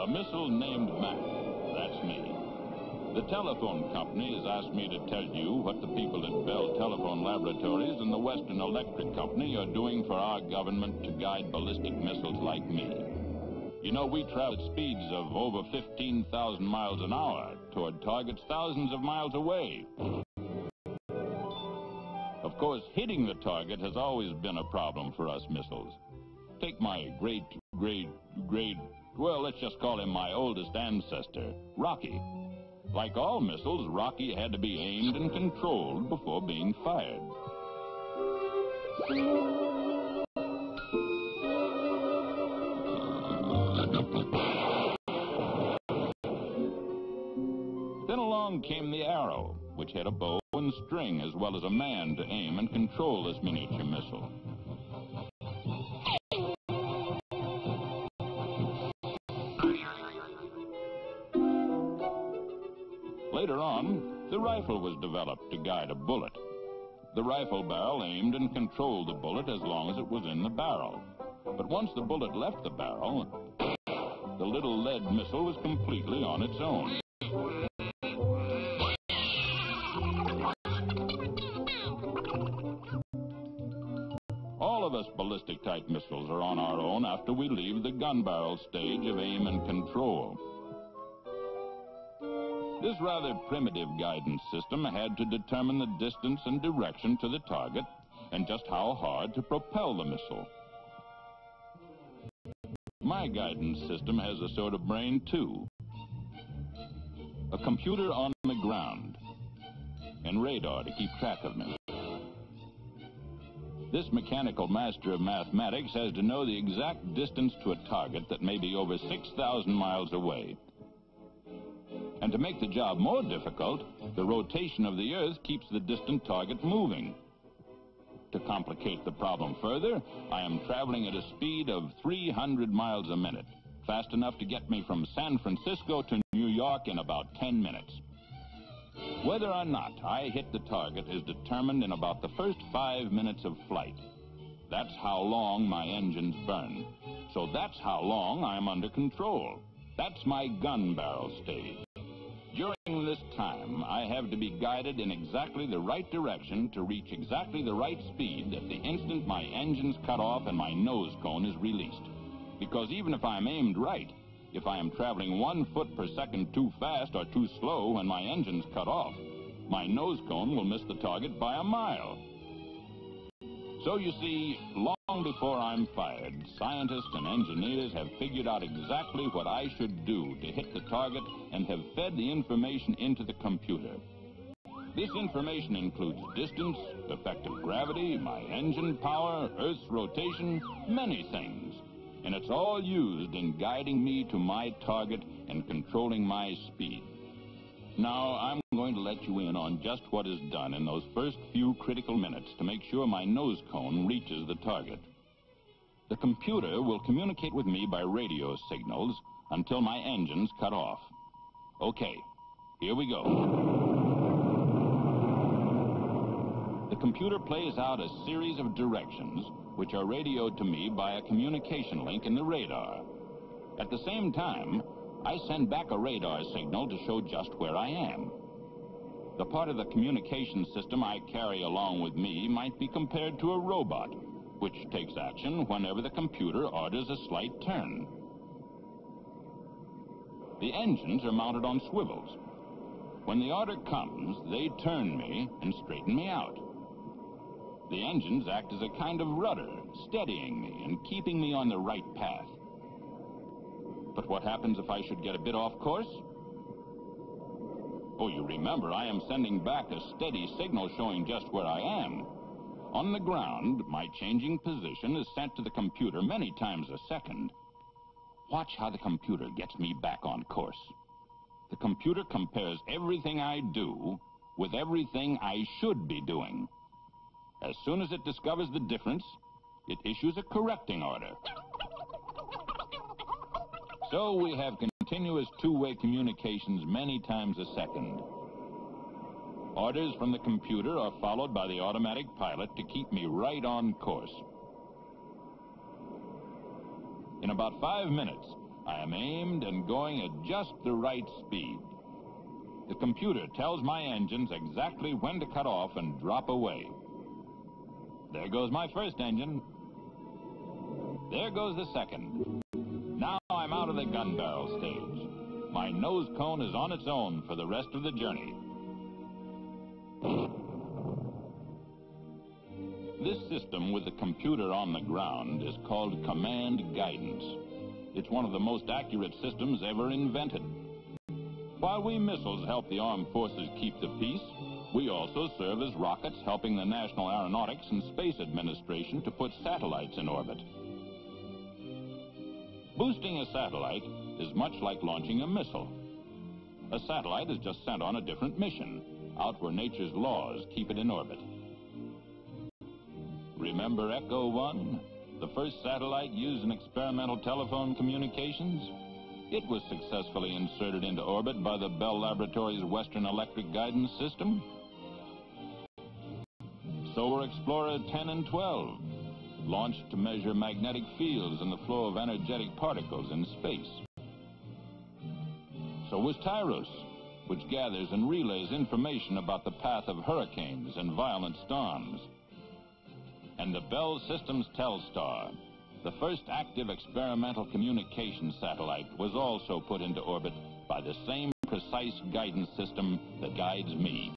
a missile named Mac. That's me. The telephone company has asked me to tell you what the people at Bell Telephone Laboratories and the Western Electric Company are doing for our government to guide ballistic missiles like me. You know, we travel at speeds of over 15,000 miles an hour toward targets thousands of miles away. Of course, hitting the target has always been a problem for us missiles. Take my great, great, great, well, let's just call him my oldest ancestor, Rocky. Like all missiles, Rocky had to be aimed and controlled before being fired. Then along came the arrow, which had a bow and string as well as a man to aim and control this miniature missile. Later on, the rifle was developed to guide a bullet. The rifle barrel aimed and controlled the bullet as long as it was in the barrel. But once the bullet left the barrel, the little lead missile was completely on its own. All of us ballistic type missiles are on our own after we leave the gun barrel stage of aim and control. This rather primitive guidance system had to determine the distance and direction to the target and just how hard to propel the missile. My guidance system has a sort of brain, too. A computer on the ground and radar to keep track of me. This mechanical master of mathematics has to know the exact distance to a target that may be over 6,000 miles away. And to make the job more difficult, the rotation of the Earth keeps the distant target moving. To complicate the problem further, I am traveling at a speed of 300 miles a minute, fast enough to get me from San Francisco to New York in about 10 minutes. Whether or not I hit the target is determined in about the first five minutes of flight. That's how long my engines burn. So that's how long I'm under control. That's my gun barrel stage. During this time, I have to be guided in exactly the right direction to reach exactly the right speed at the instant my engine's cut off and my nose cone is released. Because even if I'm aimed right, if I am traveling one foot per second too fast or too slow when my engine's cut off, my nose cone will miss the target by a mile. So you see, long before I'm fired, scientists and engineers have figured out exactly what I should do to hit the target and have fed the information into the computer. This information includes distance, effective gravity, my engine power, Earth's rotation, many things. And it's all used in guiding me to my target and controlling my speed. Now, I'm going to let you in on just what is done in those first few critical minutes to make sure my nose cone reaches the target. The computer will communicate with me by radio signals until my engine's cut off. Okay, here we go. The computer plays out a series of directions which are radioed to me by a communication link in the radar. At the same time, I send back a radar signal to show just where I am. The part of the communication system I carry along with me might be compared to a robot, which takes action whenever the computer orders a slight turn. The engines are mounted on swivels. When the order comes, they turn me and straighten me out. The engines act as a kind of rudder, steadying me and keeping me on the right path. But what happens if I should get a bit off course? Oh, you remember, I am sending back a steady signal showing just where I am. On the ground, my changing position is sent to the computer many times a second. Watch how the computer gets me back on course. The computer compares everything I do with everything I should be doing. As soon as it discovers the difference, it issues a correcting order. So we have continuous two-way communications many times a second. Orders from the computer are followed by the automatic pilot to keep me right on course. In about five minutes, I am aimed and going at just the right speed. The computer tells my engines exactly when to cut off and drop away. There goes my first engine. There goes the second. Out of the gun barrel stage. My nose cone is on its own for the rest of the journey. This system with the computer on the ground is called command guidance. It's one of the most accurate systems ever invented. While we missiles help the armed forces keep the peace, we also serve as rockets helping the National Aeronautics and Space Administration to put satellites in orbit. Boosting a satellite is much like launching a missile. A satellite is just sent on a different mission, out where nature's laws keep it in orbit. Remember Echo 1? The first satellite used in experimental telephone communications? It was successfully inserted into orbit by the Bell Laboratories Western Electric Guidance System. So were Explorer 10 and 12, launched to measure magnetic fields and the flow of energetic particles in space. So was TIROS, which gathers and relays information about the path of hurricanes and violent storms and the Bell Systems Telstar. The first active experimental communication satellite was also put into orbit by the same precise guidance system that guides me.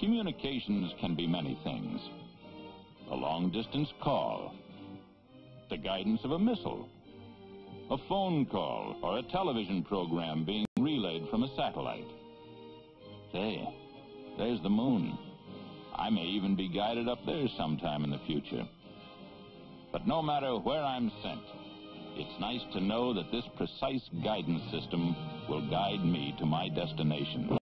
Communications can be many things. A long-distance call, the guidance of a missile, a phone call, or a television program being relayed from a satellite. Say, there's the moon. I may even be guided up there sometime in the future. But no matter where I'm sent, it's nice to know that this precise guidance system will guide me to my destination.